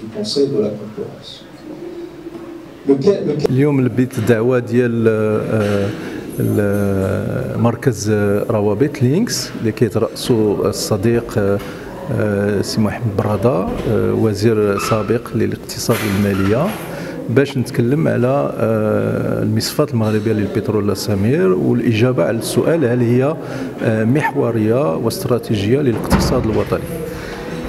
du Conseil de la concurrence. اليوم لبيت الدعوة ديال آه، ال- مركز روابط Links اللي كيترأسو الصديق آه، آه، سي محمد برادة آه، وزير سابق للاقتصاد والماليه باش نتكلم على آه، المصفات المغربية للبترول والسمير والإجابة على السؤال هل هي آه، محورية واستراتيجية للاقتصاد الوطني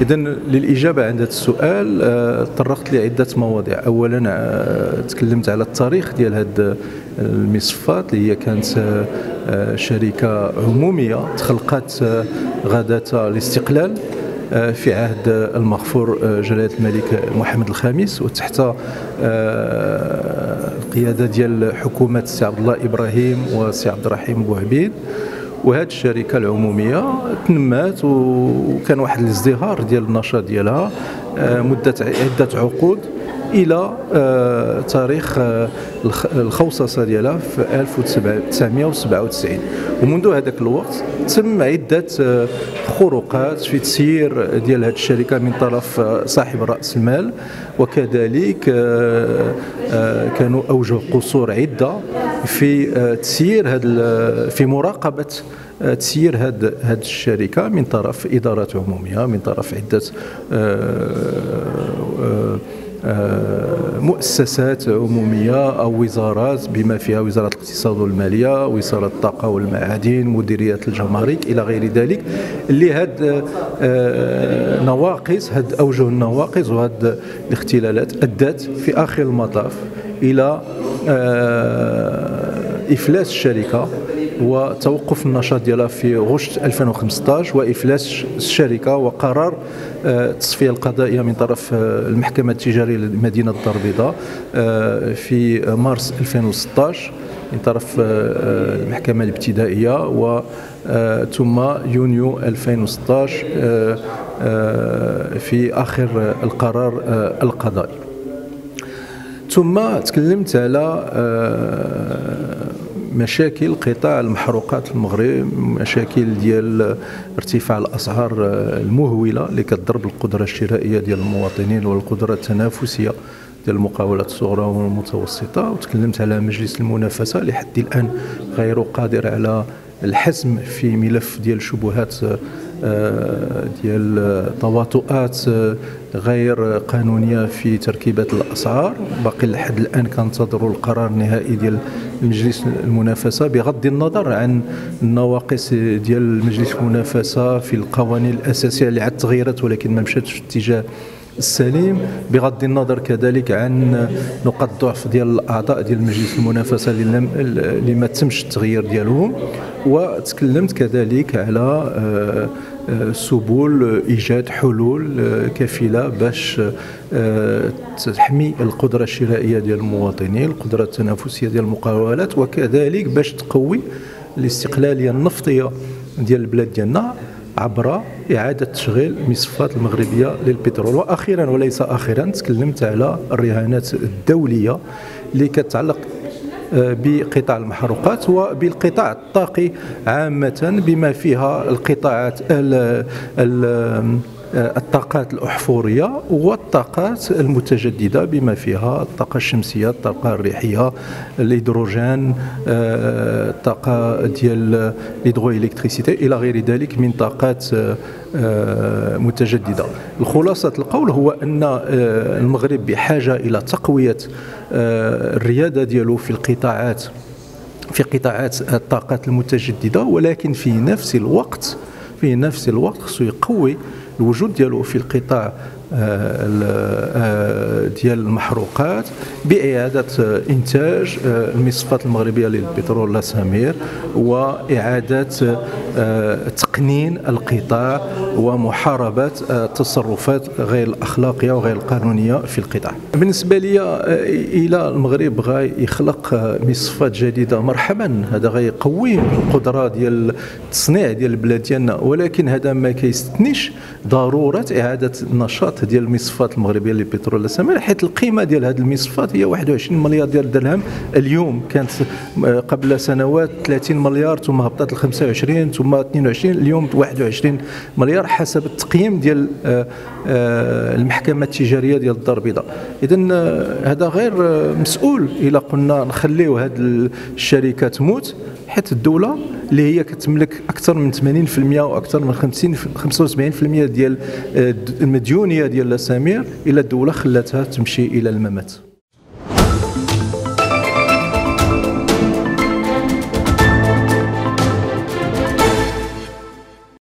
اذا للإجابة عن هذا السؤال آه، طرقت لعده مواضيع. اولا آه، تكلمت على التاريخ ديال هاد المصفات اللي هي كانت آه، آه، شركة عمومية تخلقت آه، غداة الاستقلال آه، في عهد المغفور آه، جلالة الملك محمد الخامس وتحت آه، القيادة ديال حكومة السي عبد الله إبراهيم وسي عبد الرحيم بوعبيد وهذه الشركة العمومية تنمات وكان واحد الازدهار ديال النشاط ديالها آه، مدة عدة عقود إلى آه، تاريخ آه، الخ- الخوصصة ديالها في 1997 ومنذ هذاك الوقت تم عدة خروقات في تسيير ديال هذه الشركة من طرف صاحب رأس المال. وكذلك كانوا أوجه قصور عدة. في آه، تسيير هذا في مراقبة آه، تسيير هذه هذه الشركة من طرف ادارات عمومية من طرف عدة آه، آه، آه، مؤسسات عمومية أو وزارات بما فيها وزارة الاقتصاد والمالية وزارة الطاقة والمعادن مديرية الجمارك إلى غير ذلك. اللي هاد آه، نواقص هاد أوجه النواقص وهاد الاختلالات أدت في آخر المطاف آه، إفلاس الشركة وتوقف النشاط ديالها في غشت 2015 وإفلاس الشركة وقرار آه، التصفيه القضائية من طرف آه، المحكمة التجارية لمدينة الدار البيضاء آه، في مارس 2016 من طرف آه، آه، المحكمة الابتدائية و آه، ثم يونيو 2016 آه، آه، في آخر القرار آه، القضائي. ثم تكلمت على آه، مشاكل قطاع المحروقات المغرب مشاكل ديال ارتفاع الأسعار المهولة اللي كتضرب القدرة الشرائية ديال المواطنين والقدرة التنافسية ديال المقاولات الصغرى والمتوسطة. وتكلمت على مجلس المنافسة لحد الآن غير قادر على الحسم في ملف ديال الشبهات آه، ديال تواطؤات غير قانونية في تركيبة الأسعار. باقي لحد الآن كنتظروا القرار النهائي ديال مجلس المنافسة بغض النظر عن النواقص ديال مجلس المنافسة في القوانين الأساسية اللي عاد تغيرت ولكن ما مشاتش في اتجاه السليم بغض النظر كذلك عن نقاط ضعف ديال الأعضاء ديال مجلس المنافسة اللي ما تمش التغيير ديالهم وتكلمت كذلك على آه، آه، سبل إيجاد حلول آه، كفيله باش تحمي القدرة الشرائية ديال المواطنين القدرة التنافسية ديال المقاولات وكذلك باش تقوي الاستقلالية النفطية ديال البلاد ديالنا. عبر إعادة تشغيل المصفات المغربية للبترول. وأخيرا وليس آخرا تكلمت على الرهانات الدولية اللي كتعلق آه، بقطاع المحروقات وبالقطاع الطاقي عامة بما فيها القطاعات ال- ال- الطاقات الأحفورية والطاقات المتجددة بما فيها الطاقة الشمسية الطاقة الريحية الهيدروجين آه، الطاقة ديال الهيدروإلكتريسيتي إلى غير ذلك من طاقات آه، آه، متجددة. الخلاصة القول هو أن آه، المغرب بحاجة إلى تقوية آه، الريادة ديالو في القطاعات في قطاعات الطاقات المتجددة ولكن في نفس الوقت في نفس الوقت خصو يقوي الوجود ديالو في القطاع آه، آه، ديال المحروقات بإعادة آه، إنتاج المصفات المغربية للبترول لاسامير وإعادة آه، تقنين القطاع ومحاربة آه، التصرفات غير الأخلاقية وغير القانونية في القطاع. بالنسبة لي آه، إلى المغرب بغى يخلق آه، مصفات جديدة مرحبا. هذا غيقوي القدرة ديال التصنيع ديال البلاد ديالنا. ولكن هذا ما كيستثنيش ضرورة إعادة النشاط ديال المصفات المغربية للبترول والسماء حيث القيمة ديال هذه المصفات هي 21 مليار ديال الدرهم. اليوم كانت آه، قبل سنوات 30 مليار ثم هبطت ل 25 ثم ثم 22 اليوم 21 مليار حسب التقييم ديال المحكمة التجارية ديال الدار البيضاء. اذا هذا غير مسؤول إلا قلنا نخليو هذه الشركة تموت حيت الدولة اللي هي كتملك أكثر من 80% وأكثر من 50 75% ديال المديونية ديال سمير إلى الدولة خلاتها تمشي إلى الممات.